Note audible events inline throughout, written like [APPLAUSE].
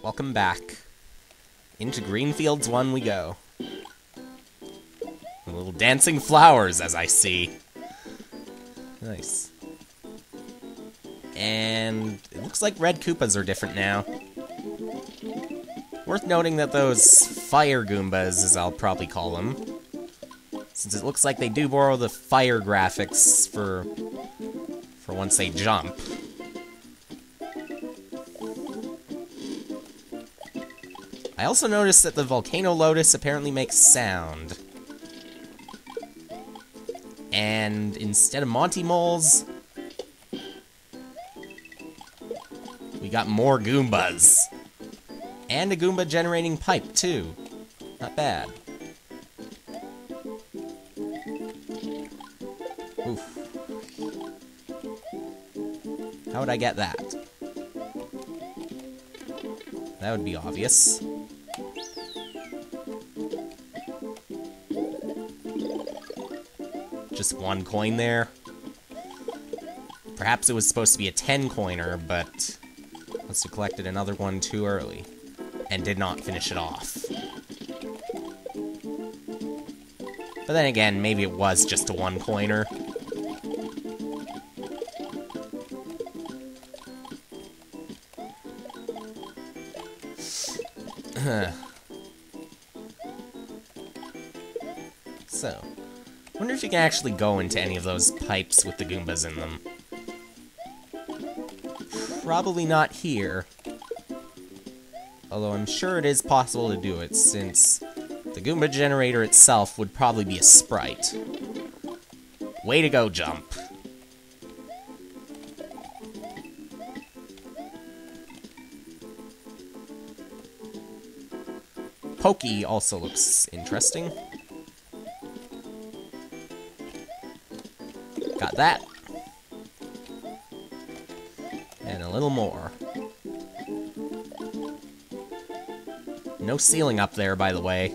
welcome back. Into Greenfields 1 we go. Little dancing flowers, as I see. Nice. And it looks like red Koopas are different now. Worth noting that those fire Goombas, as I'll probably call them, since it looks like they do borrow the fire graphics for for once they jump. I also noticed that the Volcano Lotus apparently makes sound. And instead of Monty Moles, we got more Goombas. And a Goomba generating pipe, too. Not bad. Oof. How would I get that? That would be obvious. Just one coin there. Perhaps it was supposed to be a 10 coiner, but must have collected another one too early and did not finish it off. But then again, maybe it was just a one can actually go into any of those pipes with the Goombas in them. Probably not here. Although I'm sure it is possible to do it, since the Goomba generator itself would probably be a sprite. Way to go, Jump. Pokey also looks interesting. That. And a little more. No ceiling up there, by the way.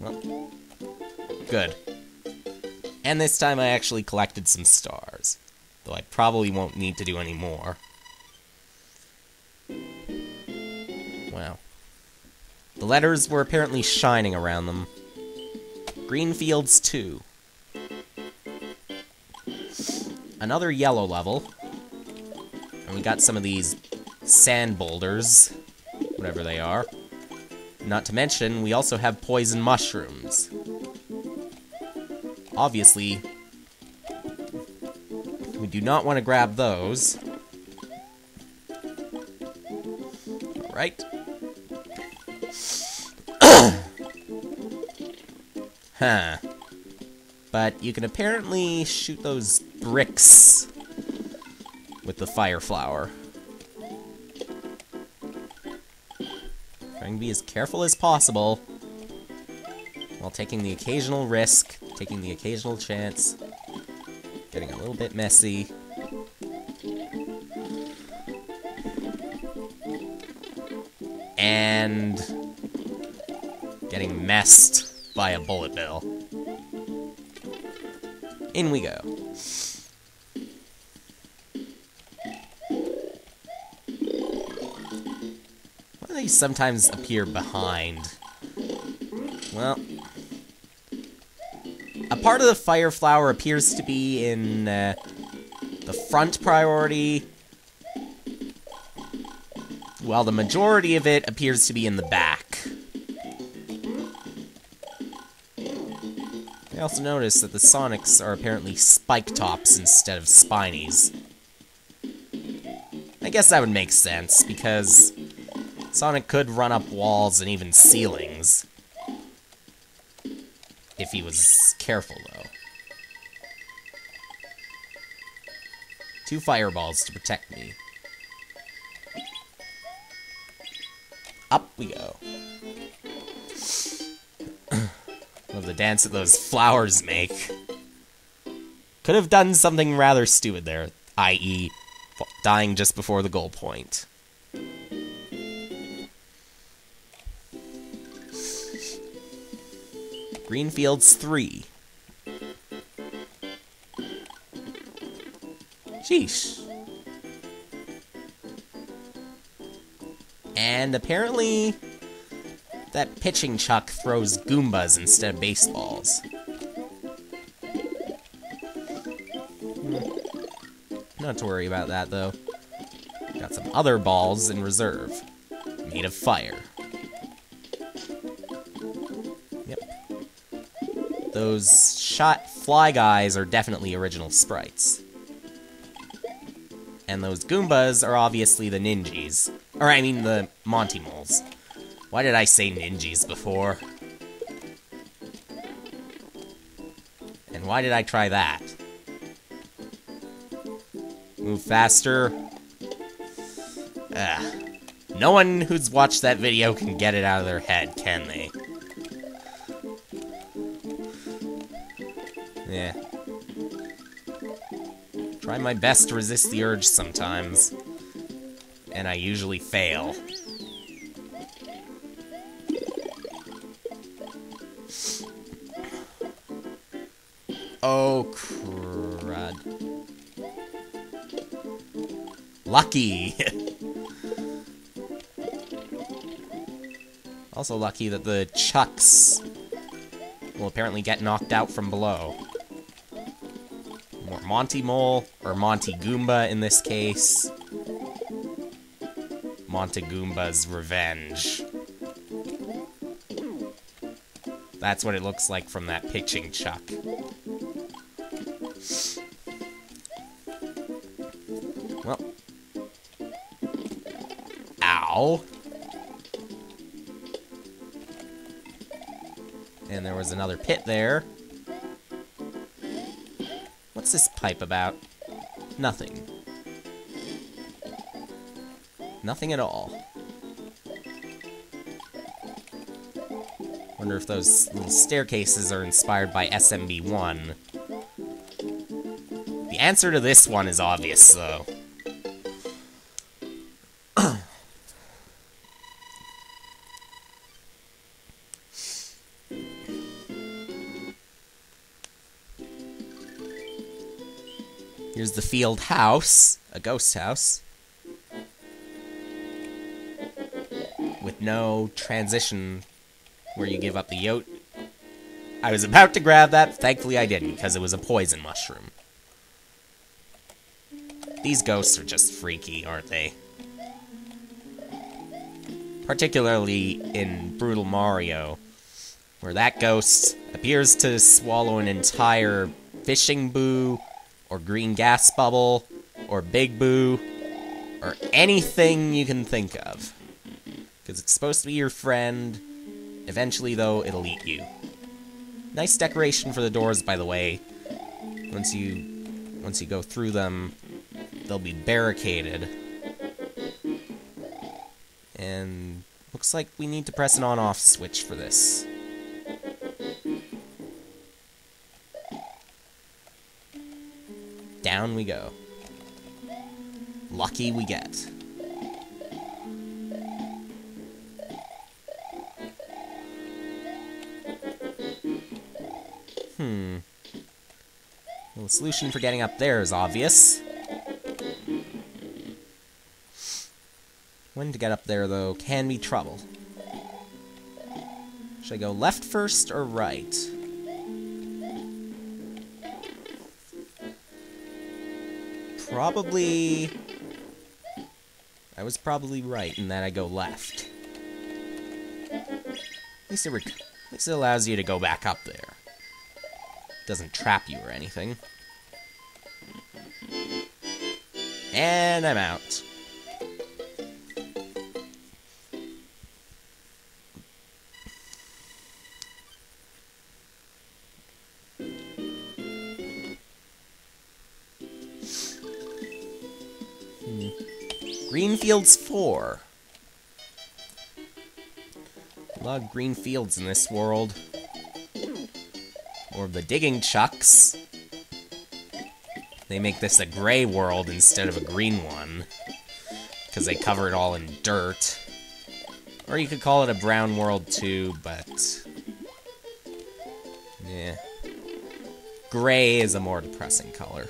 Well, good. And this time I actually collected some stars. Though I probably won't need to do any more. The letters were apparently shining around them. Greenfields 2. Another yellow level. And we got some of these sand boulders, whatever they are. Not to mention, we also have poison mushrooms. Obviously, we do not want to grab those. Alright. Huh. But you can apparently shoot those bricks with the fire flower. Trying to be as careful as possible while taking the occasional risk, taking the occasional chance, getting a little bit messy. And getting messed by a bullet bill. In we go. Why do they sometimes appear behind? Well, a part of the fire flower appears to be in uh, the front priority, while the majority of it appears to be in the back. I also noticed that the Sonics are apparently spike tops instead of spinies. I guess that would make sense, because Sonic could run up walls and even ceilings. If he was careful, though. Two fireballs to protect me. Up we go. Love the dance that those flowers make. Could have done something rather stupid there, i.e., dying just before the goal point. Greenfields 3. She Sheesh. And apparently, that pitching chuck throws Goombas instead of baseballs. Not to worry about that, though. Got some other balls in reserve, made of fire. Yep. Those shot fly guys are definitely original sprites. And those Goombas are obviously the Ninjas. Or, I mean, the Monty Moles. Why did I say Ninjas before? And why did I try that? Move faster. Ugh. No one who's watched that video can get it out of their head, can they? Yeah. Try my best to resist the urge sometimes. And I usually fail. Oh, crud. Lucky! [LAUGHS] also lucky that the chucks will apparently get knocked out from below. More Monty Mole, or Monty Goomba in this case. Monty Goomba's revenge. That's what it looks like from that pitching chuck. Ow. And there was another pit there. What's this pipe about? Nothing. Nothing at all. Wonder if those little staircases are inspired by SMB1. The answer to this one is obvious, though. Here's the field house, a ghost house. With no transition where you give up the yote. I was about to grab that, thankfully I didn't, because it was a poison mushroom. These ghosts are just freaky, aren't they? Particularly in Brutal Mario, where that ghost appears to swallow an entire fishing boo, or green gas bubble, or big boo, or anything you can think of. Because it's supposed to be your friend. Eventually, though, it'll eat you. Nice decoration for the doors, by the way. Once you once you go through them, they'll be barricaded. And looks like we need to press an on-off switch for this. Down we go. Lucky we get. Hmm. Well, the solution for getting up there is obvious. When to get up there, though, can be trouble. Should I go left first or right? Probably... I was probably right in that I go left. At least, it at least it allows you to go back up there. Doesn't trap you or anything. And I'm out. Greenfields 4. A lot of green fields in this world. Or the digging chucks. They make this a gray world instead of a green one. Because they cover it all in dirt. Or you could call it a brown world too, but... Yeah. Gray is a more depressing color.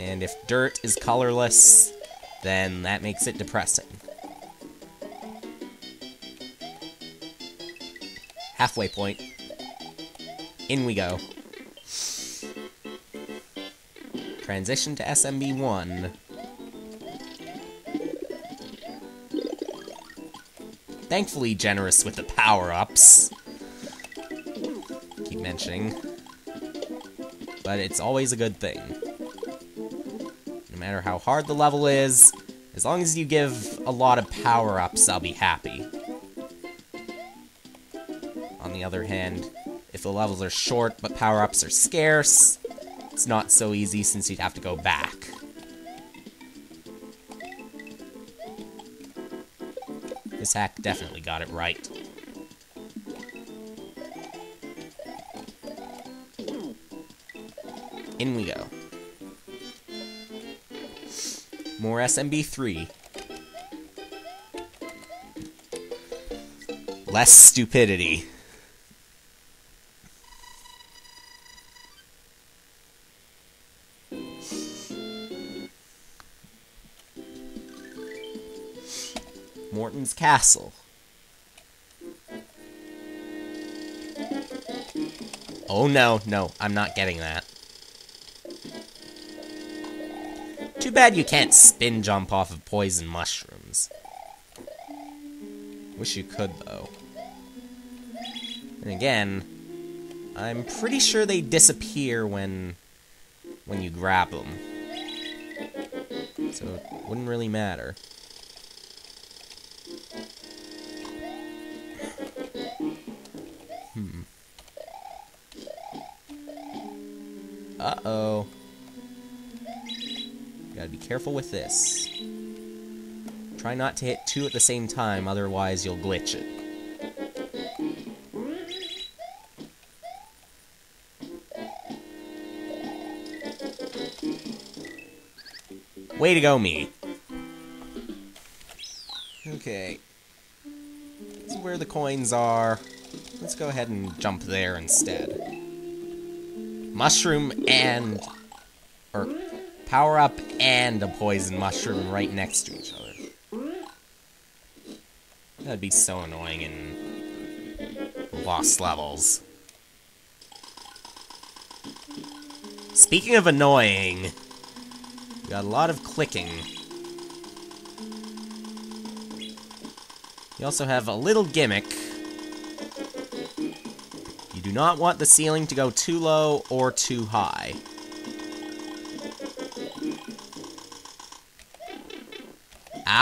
And if dirt is colorless, then that makes it depressing. Halfway point. In we go. Transition to SMB1. Thankfully generous with the power-ups. Keep mentioning. But it's always a good thing. Matter how hard the level is, as long as you give a lot of power-ups, I'll be happy. On the other hand, if the levels are short but power-ups are scarce, it's not so easy since you'd have to go back. This hack definitely got it right. In we go. More SMB3. Less stupidity. Morton's Castle. Oh no, no, I'm not getting that. Too bad you can't spin jump off of poison mushrooms. Wish you could, though. And again, I'm pretty sure they disappear when when you grab them. So it wouldn't really matter. Hmm. Uh-oh. Gotta be careful with this. Try not to hit two at the same time, otherwise you'll glitch it. Way to go, me. Okay. This is where the coins are. Let's go ahead and jump there instead. Mushroom and... Power up and a poison mushroom right next to each other. That'd be so annoying in lost levels. Speaking of annoying, got a lot of clicking. You also have a little gimmick. You do not want the ceiling to go too low or too high.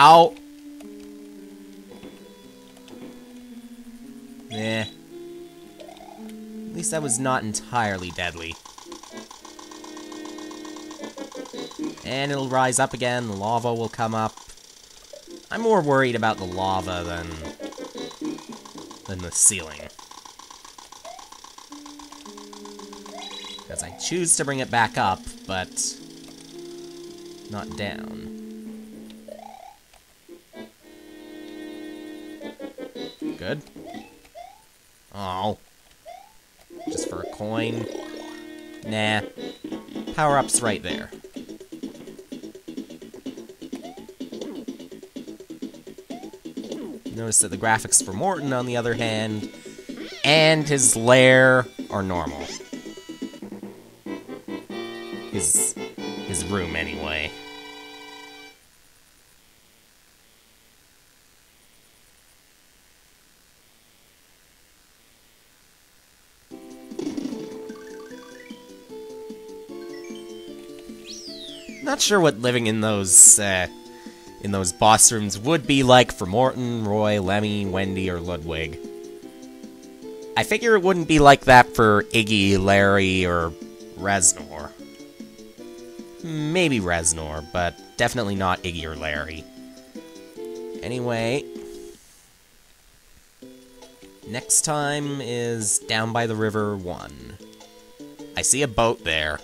Ow! Eh. At least that was not entirely deadly. And it'll rise up again, the lava will come up. I'm more worried about the lava than... than the ceiling. Because I choose to bring it back up, but... not down. Good. Oh. Just for a coin? Nah. Power-up's right there. Notice that the graphics for Morton, on the other hand, and his lair are normal. His his room anyway. Not sure what living in those uh, in those boss rooms would be like for Morton, Roy, Lemmy, Wendy, or Ludwig. I figure it wouldn't be like that for Iggy, Larry, or Reznor. Maybe Reznor, but definitely not Iggy or Larry. Anyway, next time is Down by the River 1. I see a boat there.